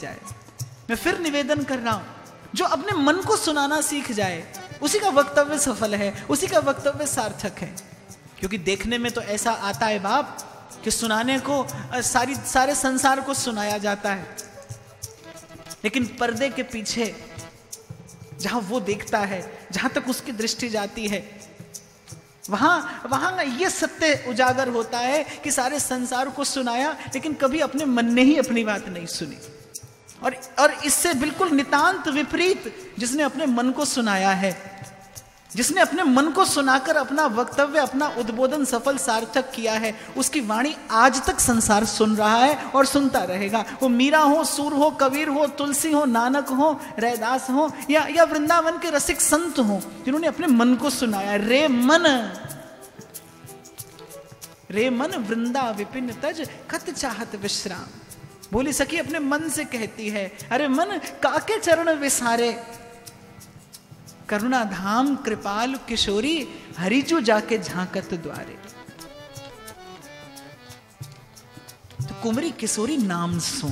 जाए। मैं फिर निवेदन कर रहा हूँ, जो अपने मन को सुनाना सीख जाए, उसी का वक्तव्य सफल है, उसी का वक्तव्य सार्थक है। क्योंकि देखने में तो ऐसा आता है बाप, कि सुनाने को सारी, सारे संसार को सुनाया जाता है। लेकिन पर्दे के पीछे, जहाँ वो देखता है, जहाँ तक उसकी दृष्टि जाती है, वहाँ वहाँ ये सत्य उजागर होता है कि सारे संसार को सुनाया, लेकिन कभी अपने मन ने ही अपनी बात नहीं सुनी। और और इससे बिल्कुल नितांत विपरीत जिसने अपने मन को सुनाया है, जिसने अपने मन को सुनाकर अपना वक्तव्य, अपना उद्बोधन सफल सार्थक किया है, उसकी वाणी आज तक संसार सुन रहा है और सुनता रहेगा। वो मीरा हो, सूर हो, कबीर हो, तुलसी हो, नानक हो, रैदास हो, या या वृंदावन के रसिक संत हो, जिन्होंने अपने मन को सुनाया रे मन रे मन वृंदा विपिन तज, खत चाहत विश्राम। बोली सखी अपने मन से कहती है अरे मन काके चरण विसारे? करुणा धाम कृपाल किशोरी हरिजू जाके झांकत द्वारे. तो कुमरी किशोरी नाम सो।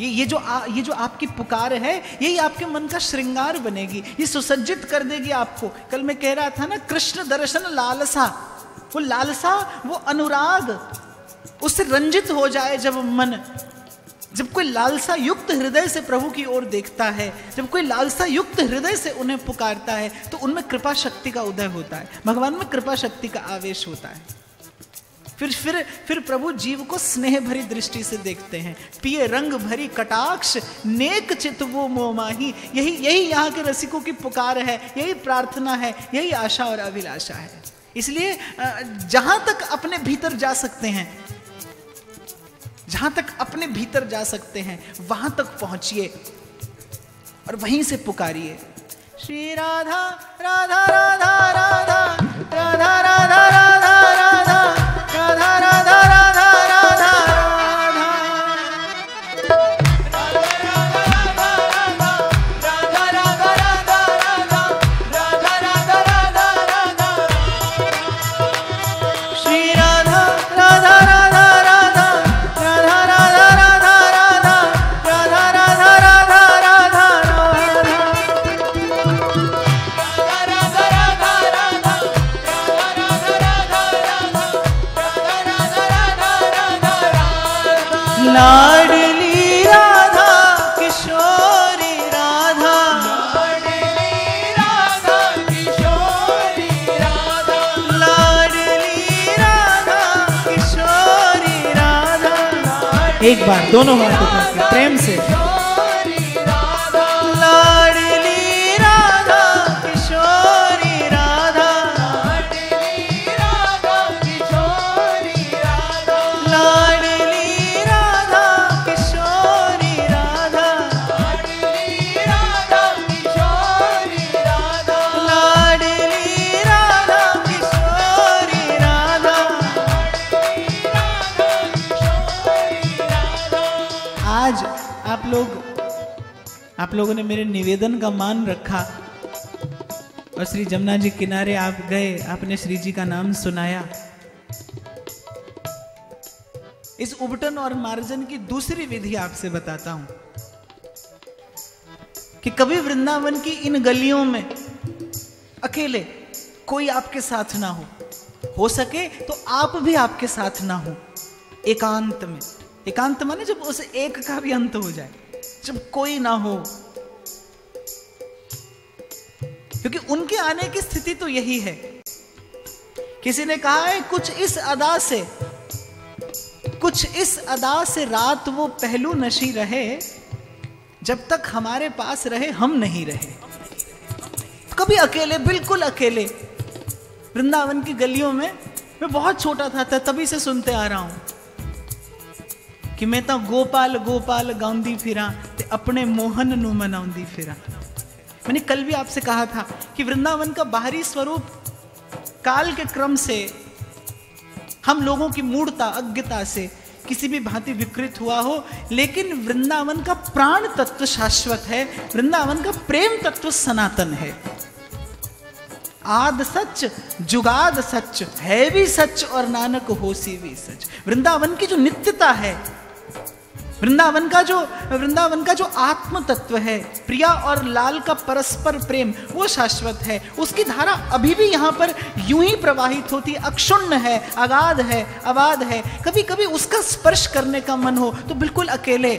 ये ये जो आ, ये जो आपकी पुकार है यही आपके मन का श्रृंगार बनेगी। ये सुसज्जित कर देगी आपको। कल मैं कह रहा था ना कृष्ण दर्शन लालसा। वो लालसा वो अनुराग उससे रंजित हो जाए जब मन। जब कोई लालसा युक्त हृदय से प्रभु की ओर देखता है, जब कोई लालसा युक्त हृदय से उन्हें पुकारता है तो उनमें कृपा शक्ति का उदय होता है। भगवान में कृपा शक्ति का आवेश होता है। फिर फिर फिर प्रभु जीव को स्नेह भरी दृष्टि से देखते हैं। पिए रंग भरी कटाक्ष, नेक चित वो मोमाही यही यही यहाँ के रसिकों की पुकार है, यही प्रार्थना है, यही आशा और अभिलाषा है। इसलिए जहाँ तक अपने भीतर जा सकते हैं जहाँ तक अपने भीतर जा सकते हैं, वहाँ तक पहुंचिए और वहीं से पुकारिए। श्री राधा राधा राधा राधा राधा राधा एक बार दोनों हाथ उठा प्रेम से। आप लोगों ने मेरे निवेदन का मान रखा। और श्री जमुना जी किनारे आप गए, आपने श्री जी का नाम सुनाया। इस उबटन और मार्जन की दूसरी विधि आपसे बताता हूँ कि कभी वृंदावन की इन गलियों में अकेले कोई आपके साथ ना हो। हो सके तो आप भी आपके साथ ना हो। एकांत में। एकांत माने जब उस एक का भी अंत हो जाए। जब कोई ना हो। क्योंकि उनके आने की स्थिति तो यही है। किसी ने कहा है, कुछ इस अदा से, कुछ इस अदा से रात वो पहलू नशी रहे, जब तक हमारे पास रहे, हम नहीं रहे। कभी अकेले, बिल्कुल अकेले। वृंदावन की गलियों में, मैं बहुत छोटा था, तभी से सुनते आ रहा हूँ। कि मैं तो गोपाल गोपाल गाउंदी फिरा अपने मोहन नु मनाउंदी फिरा मैंने कल भी आपसे कहा था कि वृंदावन का बाहरी स्वरूप काल के क्रम से हम लोगों की मूर्ता अज्ञता से किसी भी भांति विकृत हुआ हो लेकिन वृंदावन का प्राण तत्व शाश्वत है वृंदावन का प्रेम तत्व सनातन है आद सच जुगाद सच है भी सच और नानक होसी भी सच वृंदावन की जो नित्यता है वृंदावन का जो, वृंदावन का जो आत्म तत्व है, प्रिया और लाल का परस्पर प्रेम, वो शाश्वत है। उसकी धारा अभी भी यहाँ पर यूँ ही प्रवाहित होती, अक्षुण्ण है, अगाध है, अवाध है। कभी कभी उसका स्पर्श करने का मन हो तो बिल्कुल अकेले,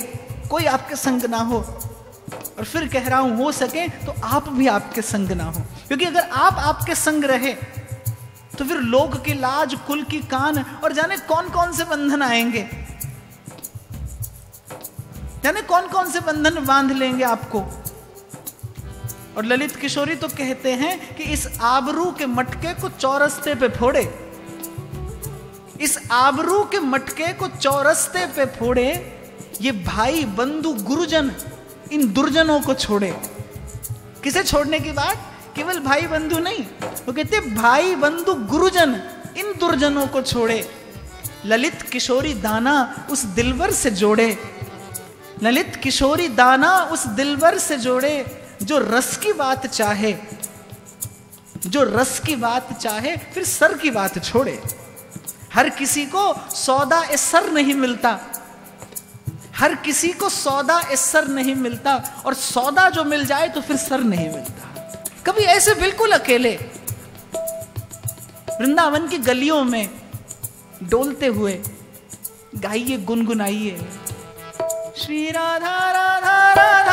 कोई आपके संग ना हो। और फिर कह रहा हूँ, हो सके तो आप भी आपके संग ना हो। क्योंकि अगर आप आपके संग रहे तो फिर लोग की लाज, कुल की कान, और जाने कौन कौन से बंधन आएँगे? जाने कौन कौन से बंधन बाँध लेंगे आपको? और ललित किशोरी तो कहते हैं कि इस आबरू के मटके को चौरस्ते पे फोड़े। इस आबरू के मटके को चौरस्ते पे फोड़े, ये भाई, बंधु, गुरुजन, इन दुर्जनों को छोड़े। किसे छोड़ने की बात? केवल भाई, बंधु नहीं, वो कहते भाई, बंधु, गुरुजन, इन दुर्जनों को छोड़े। ललित किशोरी दाना उस दिलवर से जोड़े ललित किशोरी दाना उस दिलवर से जोड़े, जो रस की बात चाहे, जो रस की बात चाहे, फिर सर की बात छोड़े। हर किसी को सौदा ए सर नहीं मिलता। हर किसी को सौदा ए सर नहीं मिलता, और सौदा जो मिल जाए तो फिर सर नहीं मिलता। कभी ऐसे बिल्कुल अकेले, वृंदावन की गलियों में डोलते हुए, गाइए, गुनगुनाइए। श्रीराधा राधा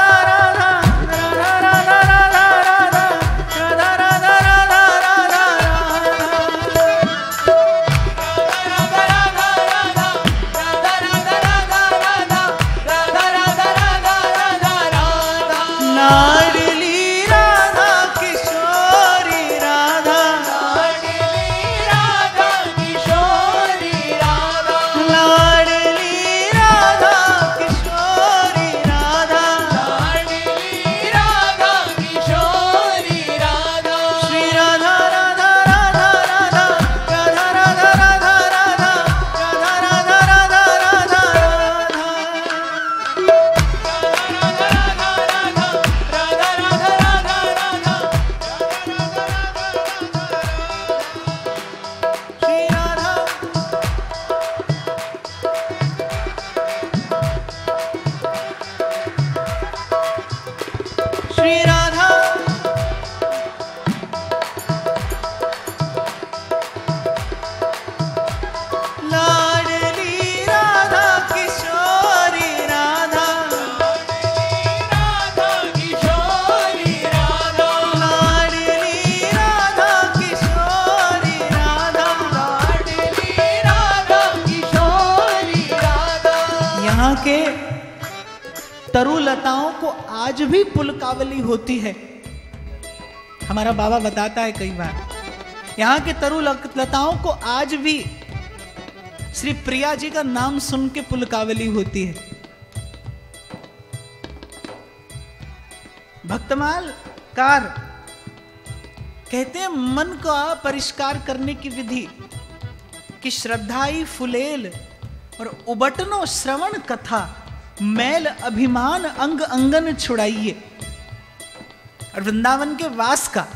आज भी पुलकावली होती है। हमारा बाबा बताता है कई बार, यहाँ के तरुलताओं को आज भी श्री प्रिया जी का नाम सुन के पुलकावली होती है। भक्तमाल, कार, कहते हैं मन का परिष्कार करने की विधि, कि श्रद्धाई फुलेल और उबटनो श्रवण कथा मैल अभिमान अंग अंगन छुड़ाइए। और वृंदावन के वास का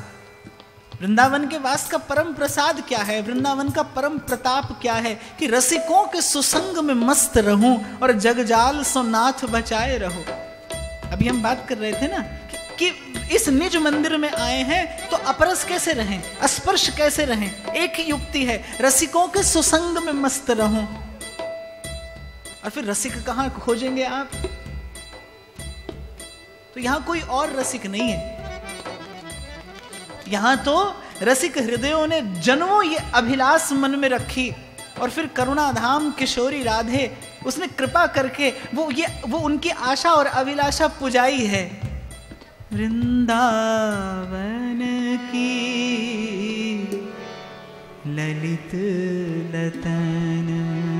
वृंदावन के वास का परम प्रसाद क्या है? वृंदावन का परम प्रताप क्या है कि रसिकों के सुसंग में मस्त रहूँ और जगजाल सो नाथ बचाए रहो। अभी हम बात कर रहे थे ना कि, कि इस निज मंदिर में आए हैं तो अपरस कैसे रहें? स्पर्श कैसे रहें? एक युक्ति है रसिकों के सुसंग में मस्त रहूँ। और फिर रसिक कहाँ खोजेंगे आप? तो यहाँ कोई और रसिक नहीं है। यहाँ तो रसिक हृदयों ने जन्मों ये अभिलाष मन में रखी और फिर करुणाधाम किशोरी राधे, उसने कृपा करके वो ये, वो उनकी आशा और अभिलाषा पुजाई है। वृंदावन की ललित लतन।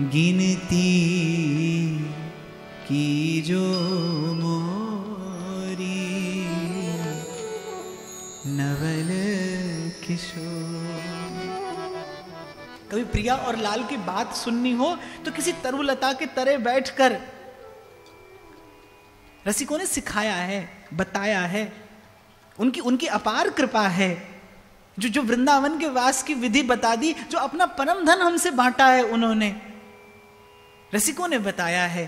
गिनती की जो मोरी। नवल किशोर। कभी प्रिया और लाल की बात सुननी हो तो किसी तरुलता के तरे बैठकर रसिकों ने सिखाया है, बताया है। उनकी उनकी अपार कृपा है। जो जो वृंदावन के वास की विधि बता दी, जो अपना परम धन हमसे बांटा है उन्होंने। रसिकों ने बताया है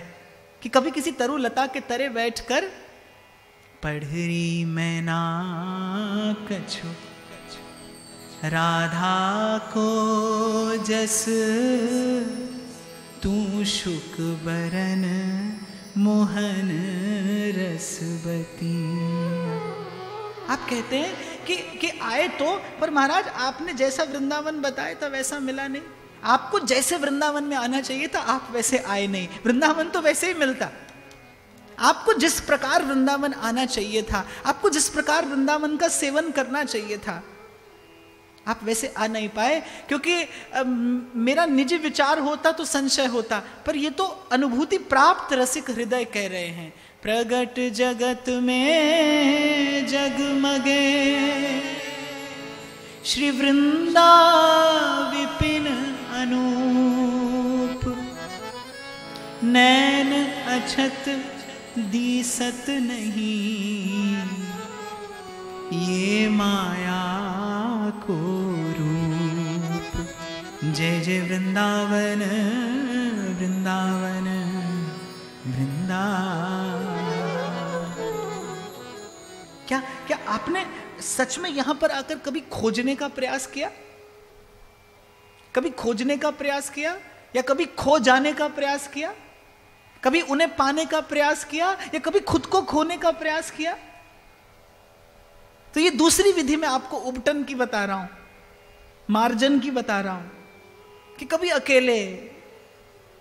कि कभी किसी तरु लता के तरे बैठकर, पढ़री मैना कछु, राधा को जस, तू शुक बरन मोहन रसवती आप कहते हैं कि कि आए तो पर महाराज आपने जैसा वृंदावन बताया था वैसा मिला नहीं। आपको जैसे वृंदावन में आना चाहिए था आप वैसे आए नहीं। वृंदावन तो वैसे ही मिलता। आपको जिस प्रकार वृंदावन आना चाहिए था आपको जिस प्रकार वृंदावन का सेवन करना चाहिए था आप वैसे आ नहीं पाए। क्योंकि आ, मेरा निजी विचार होता तो संशय होता पर ये तो अनुभूति प्राप्त रसिक हृदय कह रहे हैं। प्रगट जगत में जगमगे श्री वृंदा विपिन अनूप। नैन अछत दीसत नहीं। ये माया को रूप। जय जय वृंदावन वृंदावन, वृंदा। क्या क्या आपने सच में यहाँ पर आकर कभी खोजने का प्रयास किया? कभी खोजने का प्रयास किया या कभी खो जाने का प्रयास किया? कभी उन्हें पाने का प्रयास किया या कभी खुद को खोने का प्रयास किया? तो ये दूसरी विधि में आपको उपटन की बता रहा हूँ, मार्जन की बता रहा हूँ कि कभी अकेले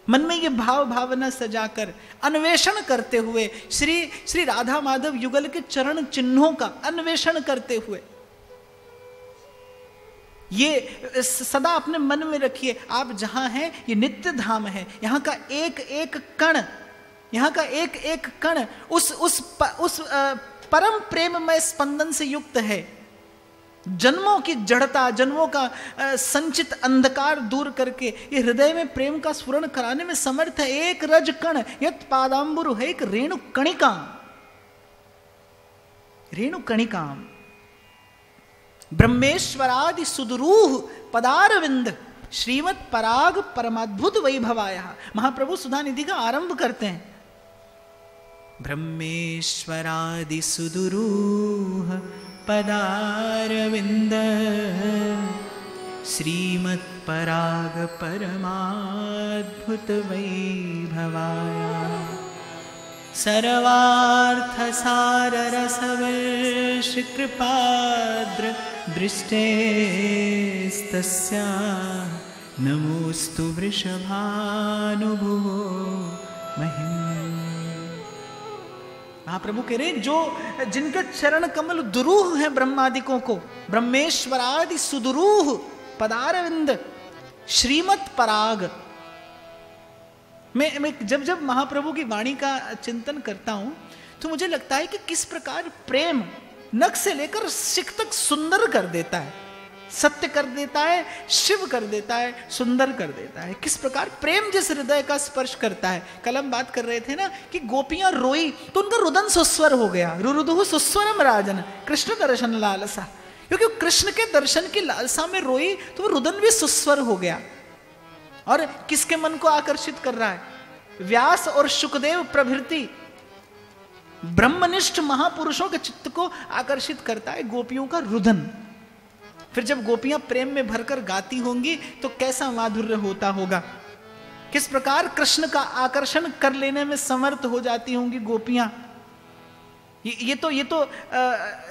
मन में ये भाव भावना सजाकर अन्वेषण करते हुए, श्री श्री राधा माधव युगल के चरण चिन्हों का अन्वेषण करते हुए ये सदा अपने मन में रखिए आप जहाँ हैं ये नित्य धाम है। यहाँ का एक एक कण यहाँ का एक एक कण उस उस प, उस परम प्रेममय स्पंदन से युक्त है। जन्मों की जड़ता जन्मों का संचित अंधकार दूर करके ये हृदय में प्रेम का स्फुरण कराने में समर्थ है। एक रज कण यत पादाम्बुरु है एक रेणु कणिका रेणु कणिका ब्रह्मेश्वरादि सुदरूह पदारविंद, श्रीमत पराग परमाद्भुत वैभवाया। महाप्रभु सुधा निधि का आरंभ करते हैं। ब्रह्मेश्वरादि सुदुरूह पदारविन्द श्रीमत्पराग परमाद्भुतवैभवाय सर्वार्थसाररसवर्षकृपाद्र दृष्टेस्तस्या। नमोऽस्तु वृषभानुभुवो महिम् महाप्रभु कह रहे जो, जिनके चरण कमल दुरूह है ब्रह्मादिकों को, ब्रह्मेश्वरादि सुदुरूह पदारविंद श्रीमत पराग मैं मैं जब जब महाप्रभु की वाणी का चिंतन करता हूँ तो मुझे लगता है कि किस प्रकार प्रेम नख से लेकर सिख तक सुंदर कर देता है। सत्य कर देता है, शिव कर देता है, सुंदर कर देता है। किस प्रकार प्रेम जिस हृदय का स्पर्श करता है। कल हम बात कर रहे थे ना कि गोपियाँ रोई तो उनका रुदन सुस्वर हो गया। रुरुदु सुस्वरम राजन, कृष्ण दर्शन लालसा। क्योंकि कृष्ण के दर्शन की लालसा में रोई तो वो रुदन भी सुस्वर हो गया। और किसके मन को आकर्षित कर रहा है? व्यास और सुखदेव प्रभृति ब्रह्मनिष्ठ महापुरुषों के चित्त को आकर्षित करता है, गोपियों का रुदन। फिर जब गोपियाँ प्रेम में भरकर गाती होंगी तो कैसा माधुर्य होता होगा? किस प्रकार कृष्ण का आकर्षण कर लेने में समर्थ हो जाती होंगी गोपियाँ? ये, ये तो ये तो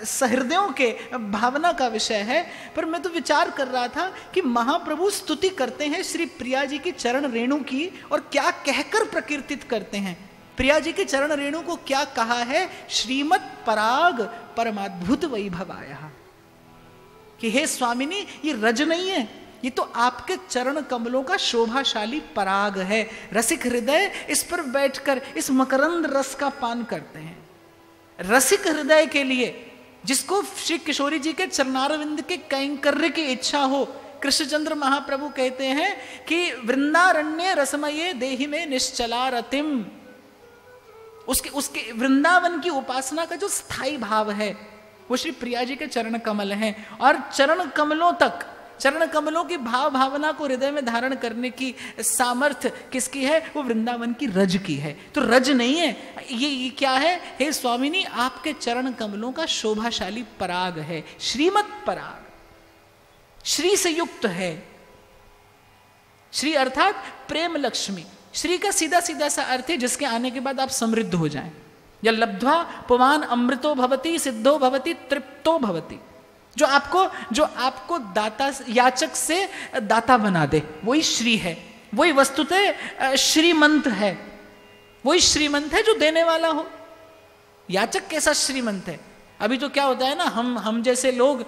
सहृदयों के भावना का विषय है पर मैं तो विचार कर रहा था कि महाप्रभु स्तुति करते हैं श्री प्रिया जी की चरण रेणु की और क्या कहकर प्रकीर्तित करते हैं? प्रिया जी के चरण रेणु को क्या कहा है? श्रीमत पराग परमाद्भुत वैभवाया। कि हे स्वामिनी ये रज नहीं है ये तो आपके चरण कमलों का शोभाशाली पराग है। रसिक हृदय इस पर बैठकर इस मकरंद रस का पान करते हैं। रसिक हृदय के लिए, जिसको श्री किशोरी जी के चरणारविंद के कैंकर्य की इच्छा हो, कृष्णचंद्र महाप्रभु कहते हैं कि, वृंदारण्य रसमय देहि में निश्चला रतिम उसके उसके, वृंदावन की उपासना का जो स्थायी भाव है, वो श्री प्रिया जी के चरण कमल हैं। और चरण कमलों तक चरण कमलों की भाव भावना को हृदय में धारण करने की सामर्थ्य किसकी है? वो वृंदावन की रज की है। तो रज नहीं है। ये, ये क्या है? हे स्वामिनी आपके चरण कमलों का शोभाशाली पराग है। श्रीमत पराग। श्री से युक्त है। श्री अर्थात प्रेम लक्ष्मी। श्री का सीधा सीधा सा अर्थ है जिसके आने के बाद आप समृद्ध हो जाएँ। या लब्ध्वा पुमान अमृतो भवती सिद्धो भवती तृप्तो भवती। जो आपको जो आपको दाता, याचक से दाता बना दे। वही श्री है। वही वस्तुतः श्रीमंत है। वही श्रीमंत है जो देने वाला हो। याचक कैसा श्रीमंत है? अभी तो क्या होता है ना, हम हम जैसे लोग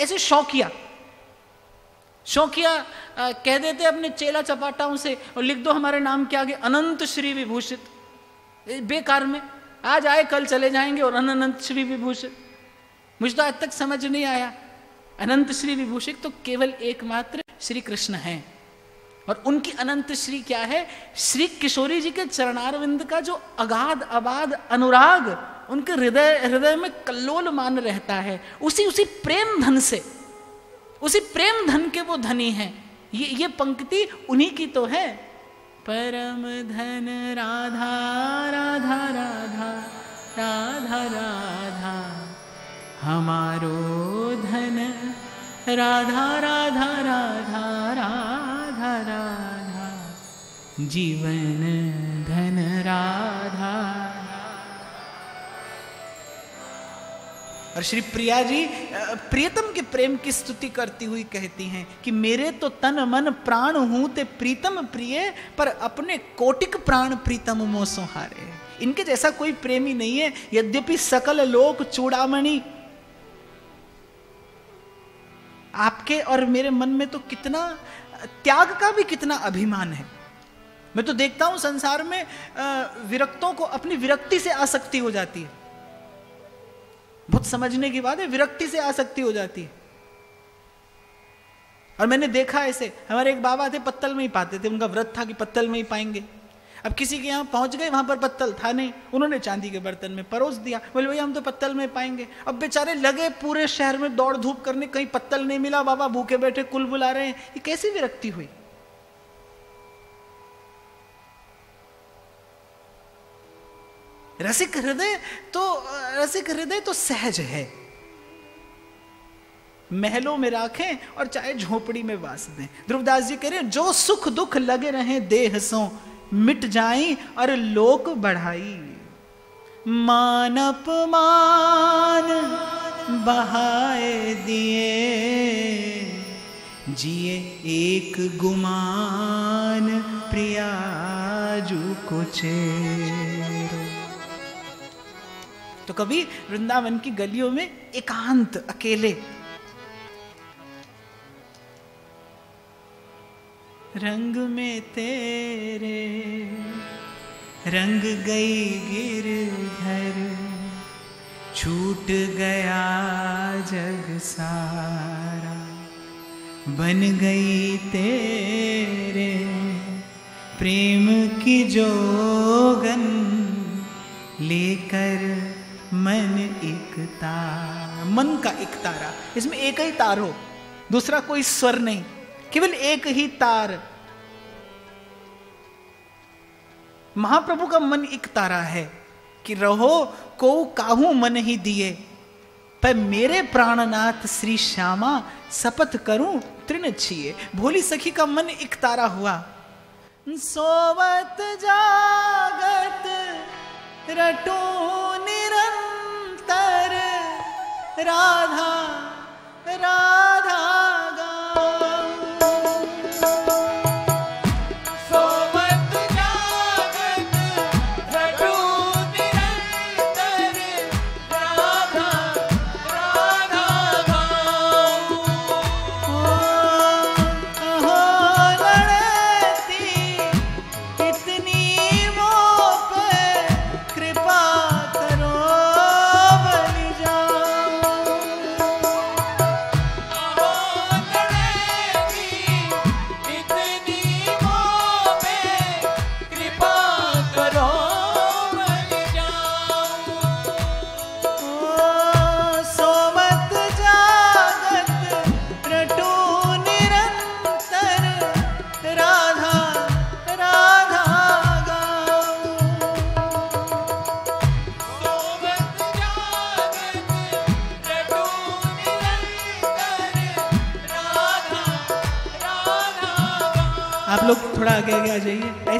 ऐसे शौकिया। शौकिया कह देते अपने चेला चपाटाओं से, और लिख दो हमारे नाम के आगे, अनंत श्री विभूषित। बेकार में, आज आए, कल चले जाएँगे, और अनंत श्री विभूषित। मुझे तो आज तक समझ नहीं आया। अनंत श्री विभूषित तो केवल एकमात्र श्री कृष्ण हैं। और उनकी अनंत श्री क्या है? श्री किशोरी जी के चरणारविंद का जो अगाध, अबाध अनुराग उनके हृदय हृदय में कल्लोल मान रहता है। उसी उसी प्रेम धन से, उसी प्रेम धन के वो धनी हैं। ये ये पंक्ति उन्हीं की तो है। परम धन राधा राधा राधा राधा राधा राधा। हमारो धन। राधा राधा राधा राधा राधा। जीवन धन राधा। और श्री प्रिया जी प्रियतम के प्रेम की स्तुति करती हुई कहती हैं कि मेरे तो तन मन प्राण हूँ ते प्रीतम प्रिय, पर अपने कोटिक प्राण प्रीतम मोसो हारे। इनके जैसा कोई प्रेमी नहीं है, यद्यपि सकल लोक चूड़ामणि आपके और मेरे मन में तो कितना, त्याग का भी कितना अभिमान है। मैं तो देखता हूँ संसार में विरक्तों को अपनी विरक्ति से आसक्ति हो जाती है। बहुत समझने की बात है, विरक्ति से आसक्ति हो जाती है। और मैंने देखा ऐसे, हमारे एक बाबा थे, पत्तल में ही पाते थे, उनका व्रत था कि पत्तल में ही पाएँगे। अब किसी के यहाँ पहुँच गए, वहाँ पर पत्तल था नहीं। उन्होंने चांदी के बर्तन में परोस दिया। बोले, भैया, हम तो पत्तल में पाएँगे। अब बेचारे लगे पूरे शहर में दौड़ धूप करने, कहीं पत्तल नहीं मिला। बाबा भूखे बैठे, कुल बुला रहे हैं। ये कैसी विरक्ति हुई? रसिक हृदय तो रसिक हृदय तो सहज है। महलों में राखें और चाहे झोपड़ी में वास दें। ध्रुवदास जी कह रहे जो सुख दुख लगे रहे, देह सो। मिट जाई और लोक बढ़ाई। मान बहाए दिए, जिए एक गुमान प्रियाजू कुछ तो कभी वृंदावन की गलियों में एकांत अकेले रंग में तेरे, रंग गई गिर घर, छूट गया जग सारा, बन गई तेरे, प्रेम की जोगन लेकर मन एक तारा। मन का एक तारा, इसमें एक ही तार हो, दूसरा कोई स्वर नहीं। केवल एक ही तार। महाप्रभु का मन एक तारा है कि रहो को काहू मन ही दिए। पर मेरे प्राणनाथ श्री श्यामा शपथ करूँ, तृण छिए। भोली सखी का मन एक तारा हुआ। सोवत जागत, रटो निरंतर। राधा राधा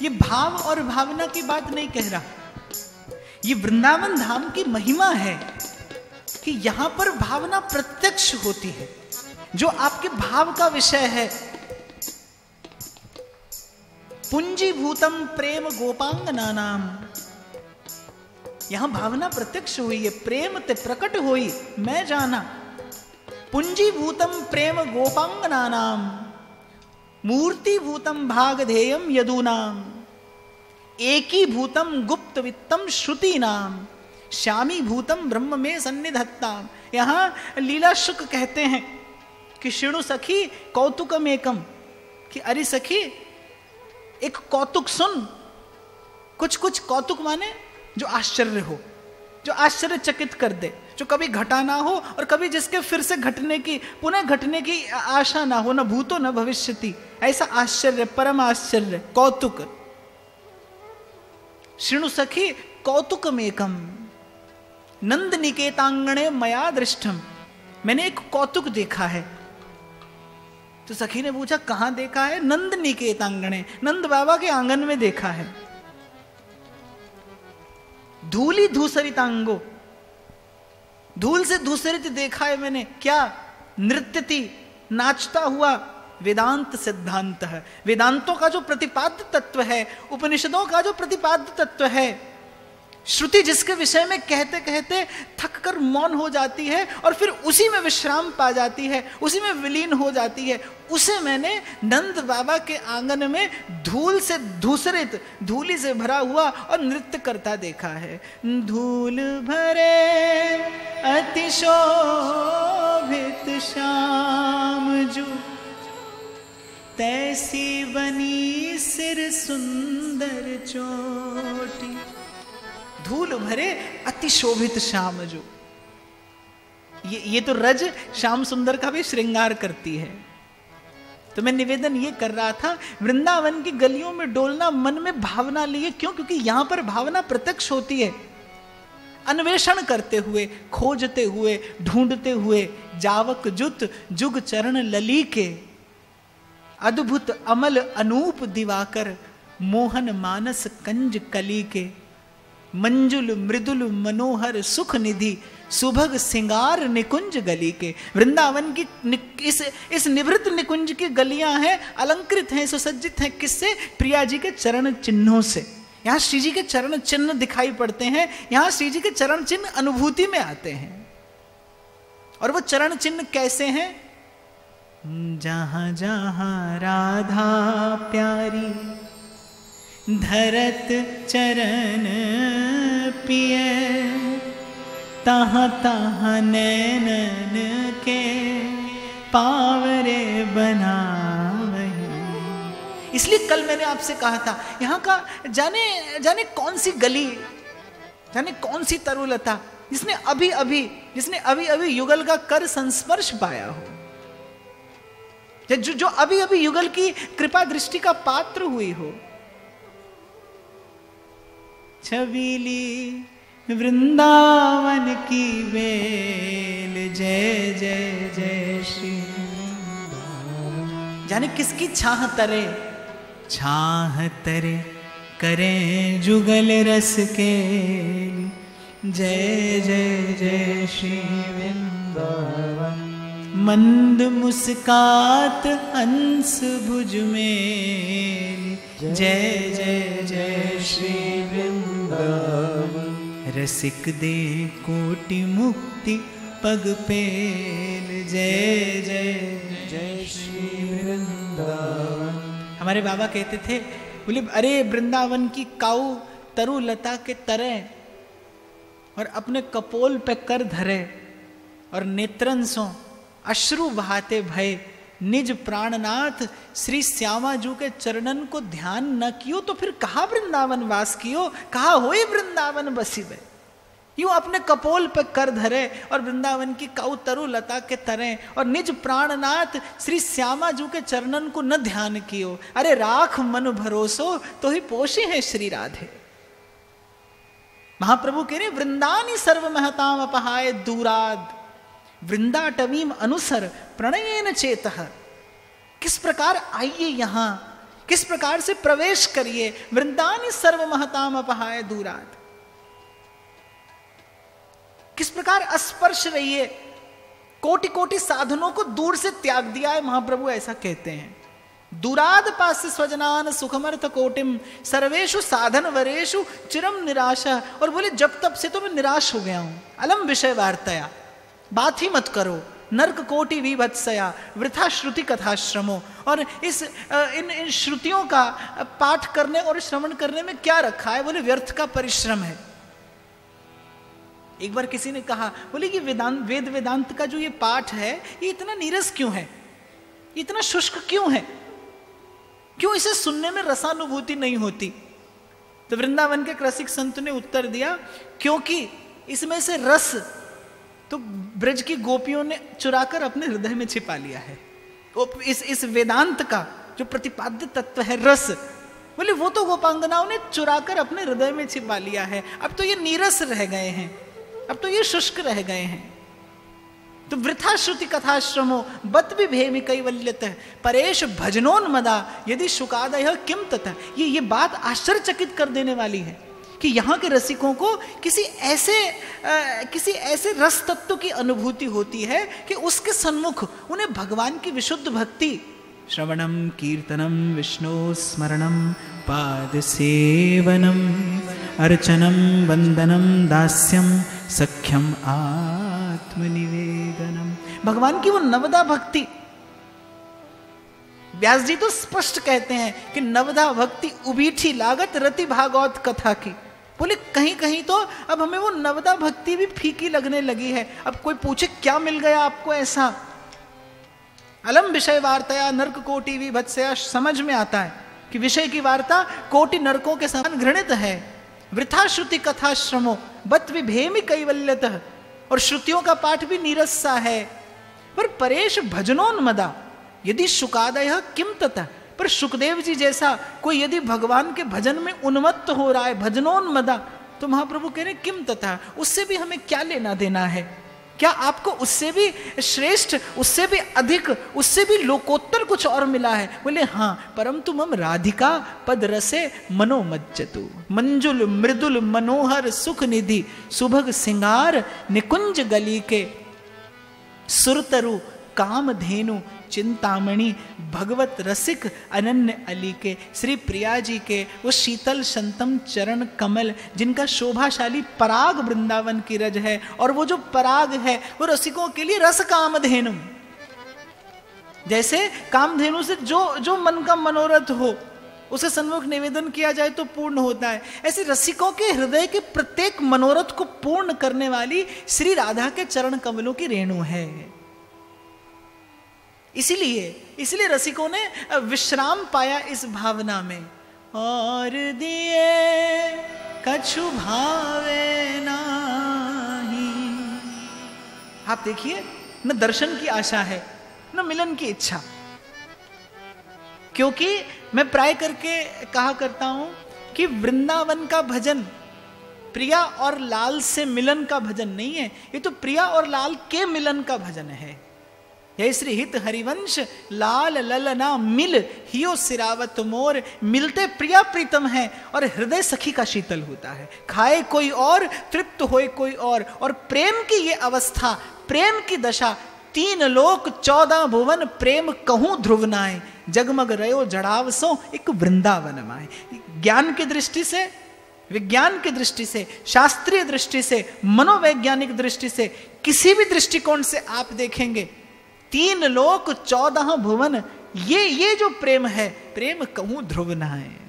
ये भाव और भावना की बात नहीं कह रहा। ये वृंदावन धाम की महिमा है कि यहाँ पर भावना प्रत्यक्ष होती है, जो आपके भाव का विषय है। पुंजीभूतम प्रेम गोपांगना नाम यहाँ भावना प्रत्यक्ष हुई है, प्रेम ते प्रकट हुई, मैं जाना। पुंजीभूतम प्रेम गोपांगना नाम मूर्तिभूतम भागधेयम यदूनाम एकी भूतम गुप्त वित्तम श्रुति नाम श्यामी भूतम ब्रह्म में सन्निधत्ता। यहाँ लीला शुक कहते हैं कि शिणु सखी कौतुकम एकम कि अरे सखी, एक कौतुक सुन। कुछ कुछ कौतुक माने जो आश्चर्य हो। जो आश्चर्यचकित कर दे, जो कभी घटा ना हो और कभी जिसके फिर से घटने की, पुनः घटने की आशा ना हो, ना भूतो न भविष्यति। ऐसा आश्चर्य, परम आश्चर्य, कौतुक। श्रृणु सखी, कौतुकमेकम। नंद निकेतांगणे मया दृष्टम। मैंने एक कौतुक देखा है। तो सखी ने पूछा, कहाँ देखा है? नंद निकेतांगणे नंद बाबा के आँगन में देखा है। धूली धूसरितांगो धूल से धूसरित देखा है मैंने, क्या नृत्य थी? नाचता हुआ वेदांत सिद्धांत है। वेदांतों का जो प्रतिपाद्य तत्व है, उपनिषदों का जो प्रतिपाद्य तत्व है श्रुति जिसके विषय में कहते कहते थक कर मौन हो जाती है और फिर उसी में विश्राम पा जाती है, उसी में विलीन हो जाती है। उसे मैंने नंद बाबा के आँगन में धूल से धूसरित, धूली से भरा हुआ और नृत्य करता देखा है। धूल भरे अतिशोभित श्याम जू तैसी बनी सिर सुंदर चोटी। धूल भरे अति शोभित श्याम जो। ये ये तो रज श्याम सुंदर का भी श्रृंगार करती है। तो मैं निवेदन ये कर रहा था, वृंदावन की गलियों में डोलना मन में भावना लिए क्यों? क्योंकि यहाँ पर भावना प्रत्यक्ष होती है। अन्वेषण करते हुए, खोजते हुए, ढूंढते हुए, जावक जुत, जुग चरण लली के अद्भुत अमल अनूप दिवाकर, मोहन मानस कंज कली के मंजुल, मृदुल, मनोहर सुख निधि सुभग, सिंगार, निकुंज गली के। वृंदावन की इस इस निवृत्त निकुंज की गलियाँ हैं, अलंकृत हैं, सुसज्जित हैं। किससे? प्रिया जी के चरण चिन्हों से। यहाँ श्री जी के चरण चिन्ह दिखाई पड़ते हैं, यहाँ श्री जी के चरण चिन्ह अनुभूति में आते हैं। और वो चरण चिन्ह कैसे हैं? जहाँ जहाँ राधा प्यारी धरत चरण पिय। तह तह नैनन के पावरे बना इसलिए कल मैंने आपसे कहा था, यहाँ का जाने जाने कौन सी गली, जाने कौन सी तरुलता, जिसने अभी अभी, जिसने अभी अभी युगल का कर संस्पर्श पाया हो। जो जो अभी अभी युगल की कृपा दृष्टि का पात्र हुई हो। छबीली वृंदावन की बेल। जय जय जय श्री जाने किसकी छाह तरे? छाह तरे करें जुगल रस के जय जय जय श्री वृंदावन। मंद मुस्कात हंस भुज में जय जय जय श्री वृंदावन। रसिक दे कोटि मुक्ति, पग पेल। जय जय जय श्री वृंदावन। हमारे बाबा कहते थे, बोले, अरे, वृंदावन की काऊ तरु लता के तरे और अपने कपोल पे कर धरे और नेत्रन सो अश्रु बहाते भय निज प्राणनाथ श्री श्यामा जू के चरणन को ध्यान न कियो तो फिर कहा वृंदावन वास कियो? कहा हो वृंदावन बसी बे यूँ अपने कपोल पर कर धरे और वृंदावन की काउ तरु लता के तरे और निज प्राणनाथ श्री श्यामा जू के चरणन को न ध्यान कियो। अरे राख मन भरोसो तो ही पोषी है श्री राधे। महाप्रभु कह रहे वृंदानी सर्व महताम अपहाय दूराद। वृंदाटवीम अनुसर प्रणयन चेत। किस प्रकार आइए यहाँ? किस प्रकार से प्रवेश करिए? वृंदानी सर्व महताम अपहाय दूराद किस प्रकार स्पर्श रहिए? कोटि कोटि साधनों को दूर से त्याग दिया है महाप्रभु, ऐसा कहते हैं। दुराद पास स्वजनान सुखमर्थ कोटिम सर्वेशु साधन वरेशु चिरम निराशा। और बोले, जब तब से तो मैं निराश हो गया हूँ। अलम विषय वार्ताया। बात ही मत करो। नर्क कोटि विभत्सया वृथा श्रुति कथाश्रमो। और इस इन इन श्रुतियों का पाठ करने और श्रवण करने में क्या रखा है? बोले, व्यर्थ का परिश्रम है। एक बार किसी ने कहा, बोले कि वेदांत वेद वेदांत का जो ये पाठ है, ये इतना नीरस क्यों है? इतना शुष्क क्यों है? क्यों इसे सुनने में रसानुभूति नहीं होती? तो वृंदावन के कृषिक संत ने उत्तर दिया, क्योंकि इसमें से रस तो ब्रज की गोपियों ने चुराकर अपने हृदय में छिपा लिया है। इस इस वेदांत का जो प्रतिपाद्य तत्व है, रस, बोले वो तो गोपांगनाओं ने चुराकर अपने हृदय में छिपा लिया है। अब तो ये नीरस रह गए हैं। अब तो ये शुष्क रह गए हैं। तो वृथा श्रुति कथाश्रमो बत भी भेमी कैवल्यत, परेश भजनोन्मदा, यदि शुकादय किम तथा ये ये बात आश्चर्यचकित कर देने वाली है। कि यहाँ के रसिकों को किसी ऐसे आ, किसी ऐसे रस तत्व की अनुभूति होती है कि उसके सन्मुख उन्हें भगवान की विशुद्ध भक्ति। श्रवणम कीर्तनम विष्णु स्मरणम पाद सेवनम अर्चनम वंदनम दास्यम सख्यम आत्मनिवेदनम भगवान की वो नवदा भक्ति। व्यास जी तो स्पष्ट कहते हैं कि नवदा भक्ति उबीठी लागत रति भागवत कथा की। बोले, कहीं कहीं तो अब हमें वो नवदा भक्ति भी फीकी लगने लगी है। अब कोई पूछे, क्या मिल गया आपको ऐसा? अलम विषय वार्ताया नर्क कोटि विभत्सया, समझ में आता है कि विषय की वार्ता कोटि नरकों के समान घृणित है। वृथा श्रुति कथा श्रमो बत विभेमी कैवल्यत, और श्रुतियों का पाठ भी नीरसा है। पर परेश भजनोन्मदा, यदि शुकादय किम तथा पर सुखदेव जी जैसा कोई यदि भगवान के भजन में उन्मत्त हो रहा है, भजनोन्मदा तो महाप्रभु कह रहे किम तथा? उससे भी हमें क्या लेना देना है? क्या आपको उससे भी श्रेष्ठ, उससे भी अधिक, उससे भी लोकोत्तर कुछ और मिला है? बोले हाँ परंतु मम राधिका पद रसे मनोमज्जतु। मंजुल, मृदुल, मनोहर सुख निधि सुभग सिंगार, निकुंज गली के सुरतरु काम धेनु चिंतामणि भगवत रसिक अनन्य अली के, श्री प्रिया जी के वो शीतल संतम चरण कमल, जिनका शोभाशाली पराग वृंदावन की रज है, और वो जो पराग है, वो रसिकों के लिए रस कामधेनु। जैसे कामधेनु से जो जो मन का मनोरथ हो, उसे सन्मुख निवेदन किया जाए तो पूर्ण होता है। ऐसे रसिकों के हृदय के प्रत्येक मनोरथ को पूर्ण करने वाली श्री राधा के चरण कमलों की रेणु है। इसीलिए, इसलिए रसिकों ने विश्राम पाया इस भावना में। और दिए कछु भावे आप देखिए, न दर्शन की आशा है, न मिलन की इच्छा। क्योंकि मैं प्राय करके कहा करता हूँ कि वृंदावन का भजन, प्रिया और लाल से मिलन का भजन नहीं है। ये तो प्रिया और लाल के मिलन का भजन है। हे श्री हित हरिवंश लाल ललना मिल, हियो सिरावत मोर, मिलते प्रिया प्रीतम है, और हृदय सखी का शीतल होता है। खाए कोई और, तृप्त होए कोई और और प्रेम की ये अवस्था, प्रेम की दशा, तीन लोक, चौदह भुवन, प्रेम कहूँ ध्रुवनाए जगमग रयो जड़ावसो एक वृंदावन माए। ज्ञान की दृष्टि से, विज्ञान की दृष्टि से, शास्त्रीय दृष्टि से, मनोवैज्ञानिक दृष्टि से, किसी भी दृष्टिकोण से आप देखेंगे तीन लोक चौदह भुवन, ये ये जो प्रेम है, प्रेम कहूँ ध्रुव है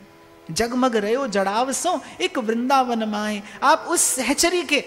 जगमग रहो जड़ाव सो एक वृंदावन माए। आप उस सहचरी के